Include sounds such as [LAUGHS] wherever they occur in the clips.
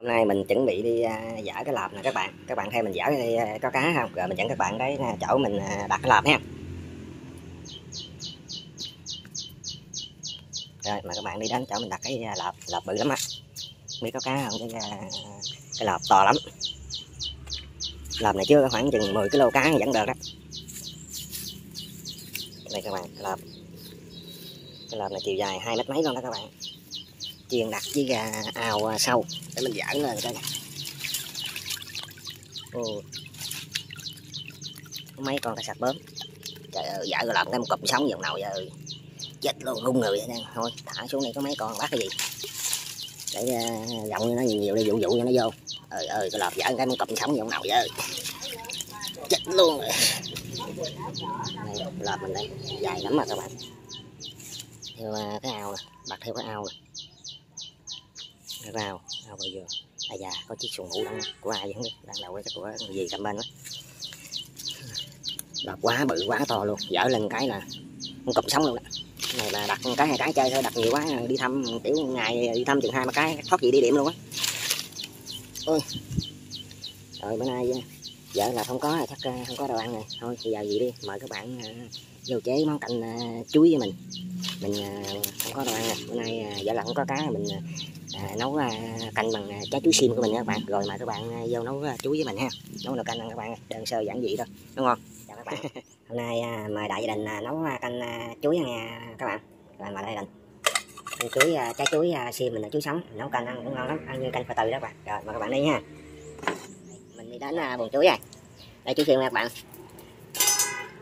hôm nay mình chuẩn bị đi à, dở cái lợp nè các bạn. Các bạn theo mình dở đi à, có cá không? Rồi mình dẫn các bạn đấy à, chỗ mình à, đặt cái lợp nha. Rồi mà các bạn đi đến chỗ mình đặt cái à, lợp lợp bự lắm á. Biết có cá không? Cái cái lợp to lắm. Lợp này chưa khoảng chừng 10 kg cá vẫn được đó. Đây các bạn cái lợp. Cái lợp này chiều dài hai mét mấy luôn đó các bạn chiền đặt với gà ào à, sâu. Để mình giãn lên coi nè. Ừ. Có mấy con cá sặc bớm. Trời ơi vợ rồi làm cái một cụm sống dòng nào giờ. Chết luôn rung người vậy nè. Thôi thả xuống đây có mấy con bắt cái gì. Để uh, nó nhiều nhiều đi dụ dụ cho nó vô. Ơi ơi cái lọp giỡn cái một cụm sống dòng nào vậy, chết luôn rồi. Này, lọp mình đây. Dài lắm mà các bạn. Theo uh, cái ao này, bật theo cái ao này rau rau ao bây giờ? À già có chiếc xuồng ngủ đang của ai vậy không biết? Đang đầu cái của người gì cầm bên đó. Là quá bự, quá to luôn. Dở lên cái là không cụm sống luôn đó. Này là đặt cái hai cái chơi thôi, đặt nhiều quá, đi thăm, kiểu, ngày đi thăm chừng hai ba cái, thoát gì đi điểm luôn á. Ôi. Rồi bữa nay, vợ là không có, chắc, không có đồ ăn này thôi bây giờ gì đi, mời các bạn à, vô chế món canh à, chuối với mình mình không có đồ ăn này bữa nay vợ là không có cá mình à, nấu à, canh bằng à, trái chuối xiêm của mình nha các bạn. Rồi mà các bạn à, vô nấu à, chuối với mình ha. Nấu nồi canh ăn các bạn đơn sơ giản dị thôi. Đúng không? Chào các bạn. [LAUGHS] Hôm nay à, mời đại gia đình à, nấu à, canh à, chuối nha các bạn. Rồi mời đại gia đình. Canh chuối à, trái chuối à, xiêm mình là chuối sống. Nấu canh ăn cũng ngon lắm. Ăn như canh phở từ đó các bạn. Rồi mời các bạn đi nha. Mình đi đến à, vườn chuối rồi đây chuối xiêm nha các bạn.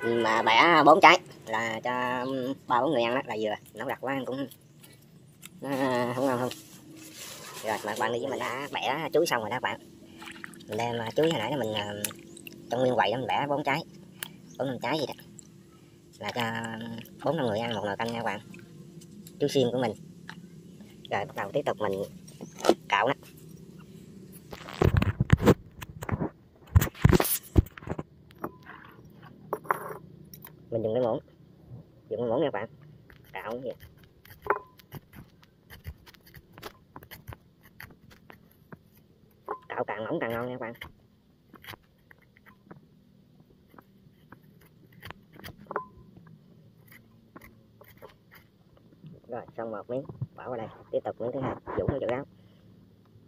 Mà bẻ bốn trái là cho ba bốn người ăn đó, là vừa. Nấu đặc quá cũng nó không ngon không. Rồi, mà bạn đi với mình đã bẻ chuối xong rồi đó bạn. Mình đem chuối hồi nãy mình ờ, trong nguyên quầy đó mình bẻ bốn trái. Bốn năm trái gì đó. Là cho bốn năm người ăn một nồi canh nha các bạn. Chuối xiêm của mình. Rồi, bắt đầu tiếp tục mình cạo nó mình dùng cái muỗng dùng cái muỗng nha bạn. Cạo nha. Cạo càng mỏng càng ngon nha bạn. Rồi xong một miếng. Bỏ vào đây. Tiếp tục miếng thứ hai. Dũng nó chỗ áo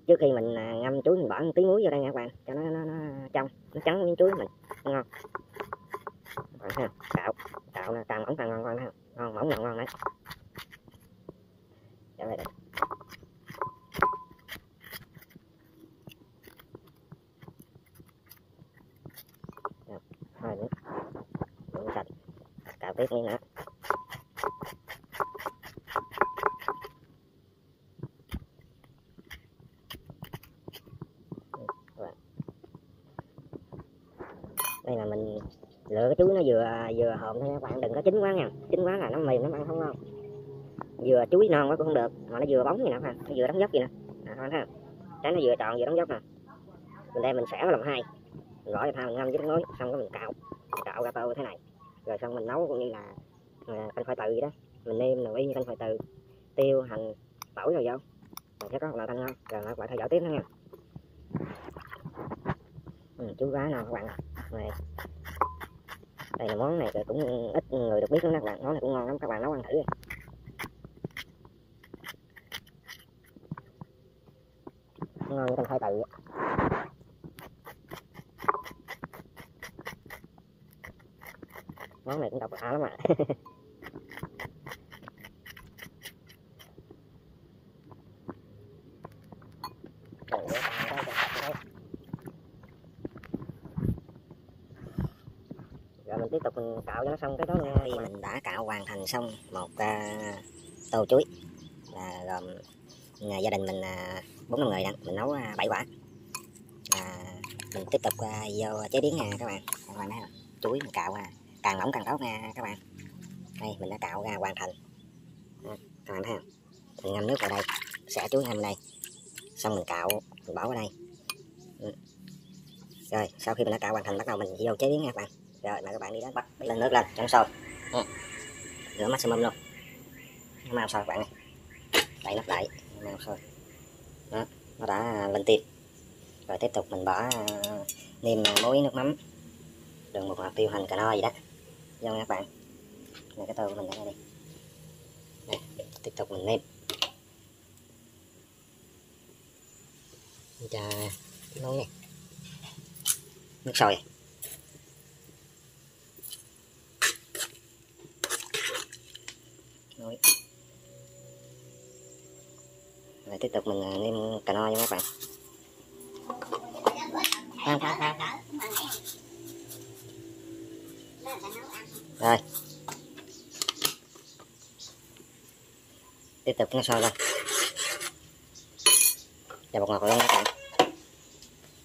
trước khi mình à, ngâm chuối mình bỏ một tí muối vào đây nha các bạn. Cho nó nó, nó trong. Nó trắng miếng chuối mình. Ngon. Bạn ha cạo cạo nè, càng mỏng càng ngon ngon ha ngon, mỏng ngon ngon đấy. Trở lại đây. Dạ, hai miếng. Miếng sạch. Cạo tiếp miếng nữa. Dạ. Đây là mình lựa cái chuối nó vừa à, vừa hòm thôi các bạn đừng có chín quá nha. Chín quá là nó mềm nó ăn không ngon. Vừa chuối non quá cũng không được mà nó vừa bóng vậy nè ha nó vừa đóng dốc vậy nè. Ha ha, trái nó vừa tròn vừa đóng dốc nè. Mình đem mình xẻ vào làm hai. Mình gõ cho thao mình ngâm với nước muối xong rồi mình cạo. Cạo ra tô thế này. Rồi xong mình nấu cũng như là à, canh khoai từ vậy đó. Mình nêm nồi y như canh khoai từ. Tiêu hành tỏi rồi vô. Mình sẽ có một loại canh ngon. Rồi các bạn theo dõi tiếp nữa nha. Ừ, chú gái nào các bạn này đây là món này cũng ít người được biết lắm các bạn. Món này cũng ngon lắm, các bạn nấu ăn thử đi. Ngon như con khoai từ vậy. món này cũng độc lạ lắm ạ à. rồi [LAUGHS] mình tiếp tục mình cạo cho nó xong cái đó nha thì mình đã cạo hoàn thành xong một uh, tô chuối. Là gồm nhà gia đình mình à, bốn uh, năm người đang mình nấu uh, bảy quả. À, mình tiếp tục uh, vô chế biến nha các bạn. Các bạn thấy chuối mình cạo à càng mỏng càng tốt nha các bạn. Đây mình đã cạo ra hoàn thành. À, các bạn thấy không? Mình ngâm nước vào đây sẽ chuối ngâm đây. Xong mình cạo mình bỏ vào đây. Ừ. Rồi sau khi mình đã cạo hoàn thành bắt đầu mình vô chế biến nha các bạn rồi mời các bạn đi đến bắt lên nước lên cho nó sôi ừ. rửa maximum luôn. Mau sôi các bạn ơi đậy nắp lại mau sôi đó nó đã lên tim. Rồi tiếp tục mình bỏ à, nêm muối nước mắm. Đường một hạt tiêu hành cà no gì đó. Vô các bạn. Này cái tô của mình để đây đi. Đây, tiếp tục mình nêm. Cho nấu này nước sôi Rồi. Rồi, tiếp tục mình à, nêm cà no nha các bạn. Khoan khoan khoan rồi. Tiếp tục nó sôi lên. Cho bột ngọt lên các bạn.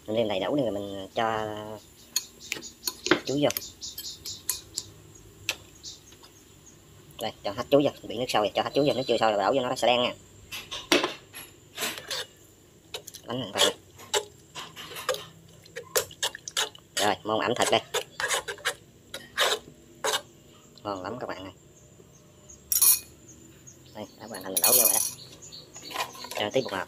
Mình nêm đầy đủ rồi mình à, cho chuối vô. Đây, cho hết chuối vô bị nước sôi cho hết chuối vô nước chưa sôi là đổ vô, nó sẽ đen nha. Bánh các bạn. Rồi món ẩm thịt đây. Ngon lắm các bạn này đây, các bạn thành mình đổ vô rồi đó. Cho tí bột ngọt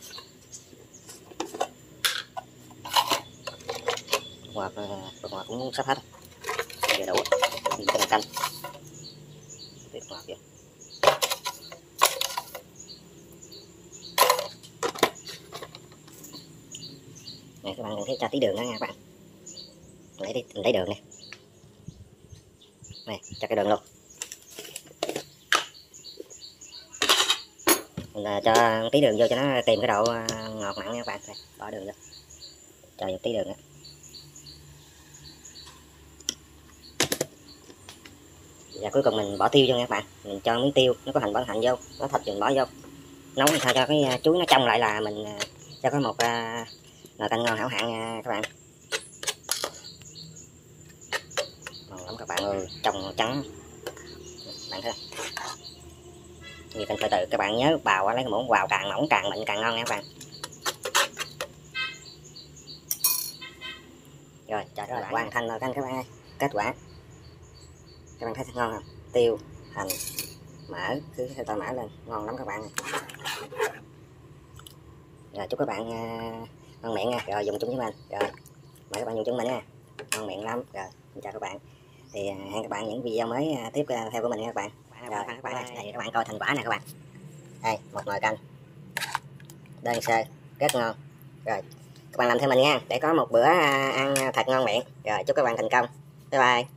bột ngọt bột ngọt cũng sắp hết. Giờ đủ mình canh tí bột này các bạn đừng thấy cho tí đường nữa nha các bạn. Lấy đi lấy đường này này cho cái đường luôn. Mình à, cho tí đường vô cho nó tìm cái độ à, ngọt mặn nha các bạn. Này, bỏ đường vô. Cho một tí đường nữa. Và cuối cùng mình bỏ tiêu vô nha các bạn. Mình cho miếng tiêu nó có hành bẩn hành vô nó thịt mình bỏ vô. Nấu sao cho cái à, chuối nó trong lại là mình cho có một nồi canh ngon hảo hạng nha các bạn. Ngon lắm các bạn ơi trong trắng. Bạn thấy như canh từ từ các bạn nhớ bào lấy cái muỗng vào càng mỏng càng mịn càng ngon nha các bạn. Rồi cho các bạn hoàn thành rồi các bạn ơi. Kết quả các bạn thấy ngon không? Tiêu hành mỡ cứ theo tôi mỡ lên. Ngon lắm các bạn. Rồi chúc các bạn uh, ngon miệng nha. Rồi dùng chung với mình. Rồi mời các bạn dùng chung mình nha. Ngon miệng lắm. Rồi xin chào các bạn. Thì à, hẹn các bạn những video mới à, tiếp à, theo của mình nha các bạn. Rồi các bạn đây các bạn coi thành quả nè các bạn. Đây một nồi canh. Đơn sơ rất ngon. Rồi các bạn làm theo mình nha. Để có một bữa ăn thật ngon miệng. Rồi chúc các bạn thành công. Bye bye